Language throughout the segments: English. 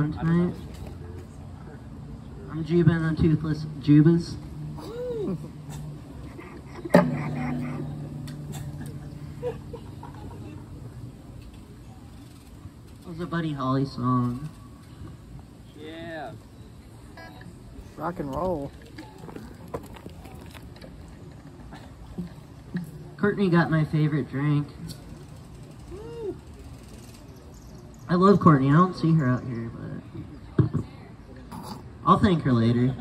fun tonight. I'm Juba and the Toothless Jubas. That was a Buddy Holly song. Yeah. Rock and roll. Courtney got my favorite drink. I love Courtney. I don't see her out here, but I'll thank her later.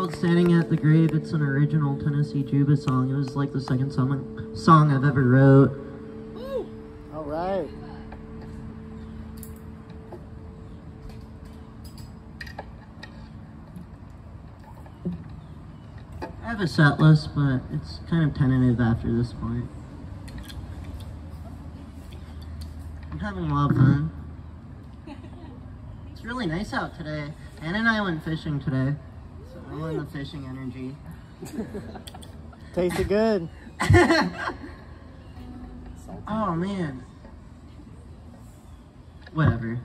Called Standing at the Grave. It's an original Tennessee Juba song. It was like the second song, song I've ever wrote. All right. I have a set list, but it's kind of tentative after this point. I'm having a lot of fun. It's really nice out today. Ann and I went fishing today, so the fishing energy. Tasted good. oh man. Whatever.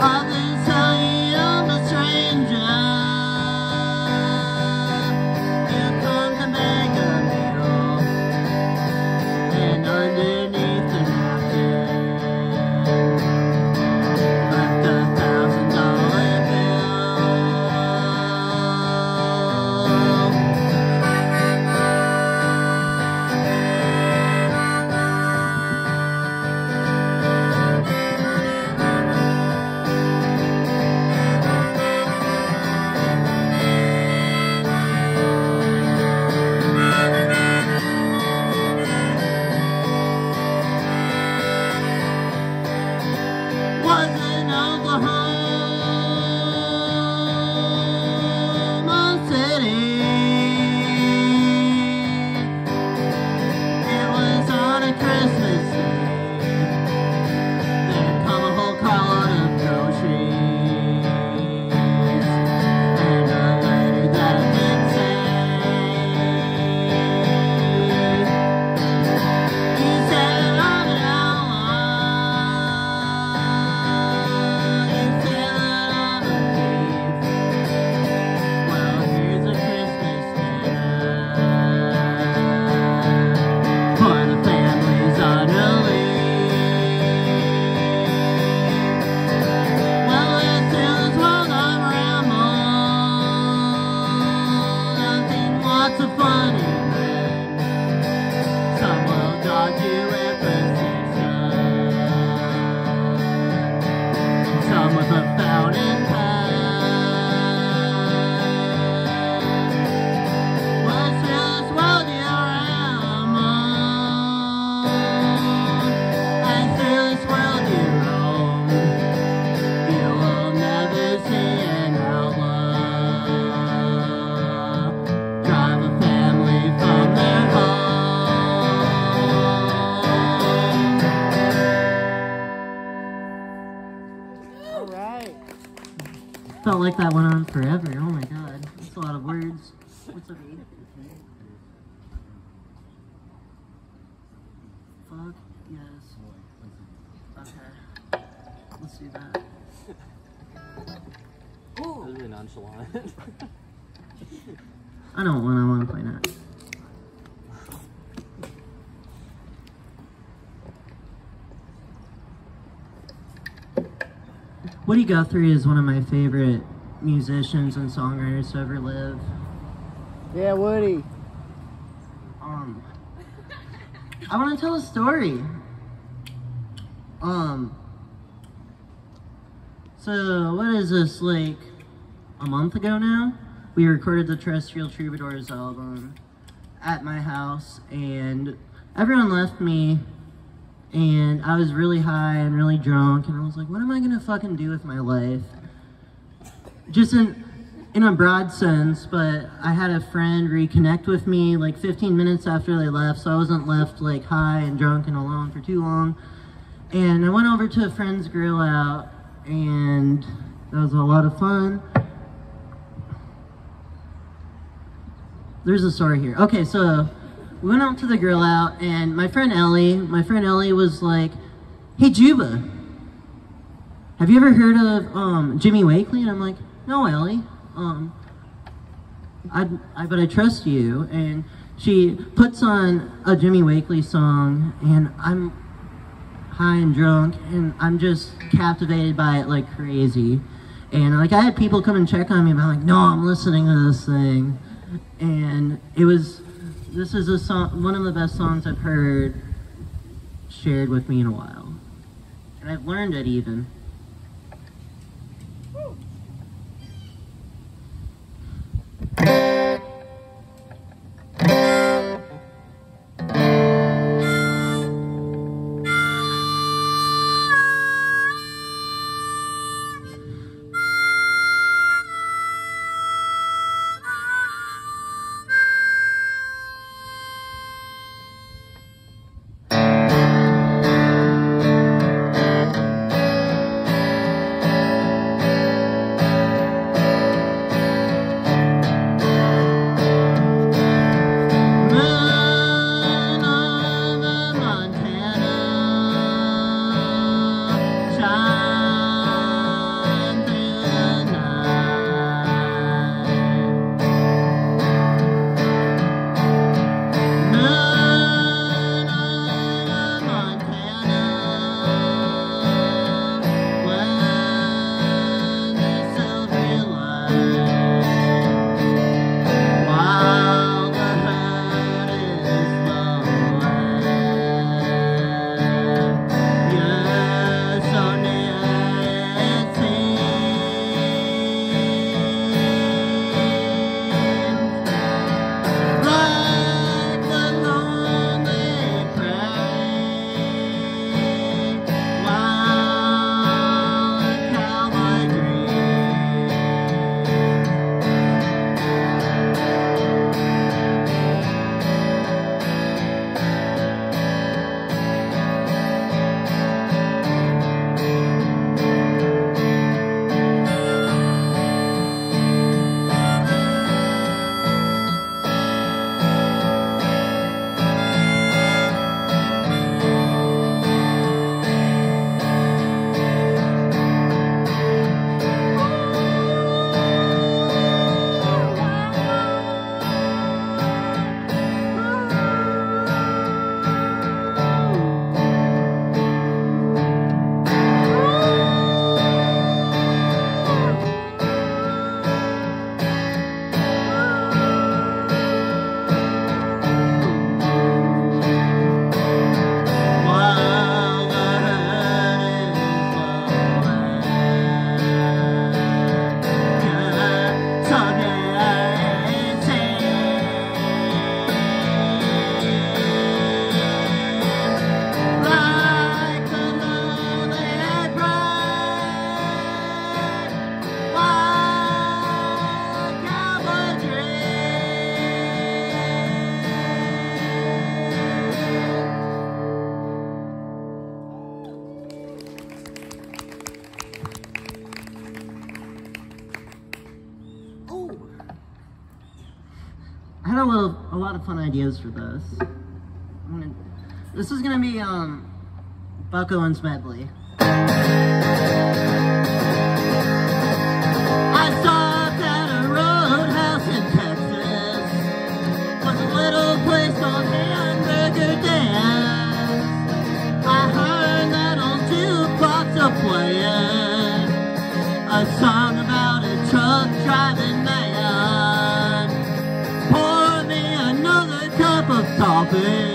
Others lots of Felt like that went on forever. Oh my god, that's a lot of words. What's up? Fuck yes. Okay, let's do that. That was really nonchalant. I don't want. I want to play that. Woody Guthrie is one of my favorite musicians and songwriters to ever live. Yeah, Woody. Um, I want to tell a story. Um, so what is this like? A month ago now, we recorded the Terrestrial Troubadours album at my house, and everyone left me, and I was really high and really drunk, and I was like, what am I gonna fucking do with my life? Just in in a broad sense, but I had a friend reconnect with me like 15 minutes after they left, so I wasn't left like high and drunk and alone for too long. And I went over to a friend's grill out, and that was a lot of fun. There's a story here. Okay, so we went out to the grill out, and my friend Ellie, my friend Ellie was like, "Hey Juba, have you ever heard of um, Jimmy Wakely?" And I'm like, "No, Ellie. Um, I, I, but I trust you." And she puts on a Jimmy Wakely song, and I'm high and drunk, and I'm just captivated by it like crazy. And like I had people come and check on me, and I'm like, "No, I'm listening to this thing." and it was. This is a song, one of the best songs I've heard shared with me in a while, and I've learned it even. Lot of fun ideas for this. Gonna, this is gonna be um, Buck Owens medley. I stopped at a roadhouse in Texas, was a little place on Hamburger Dan's. I heard that on jukebox a playing a song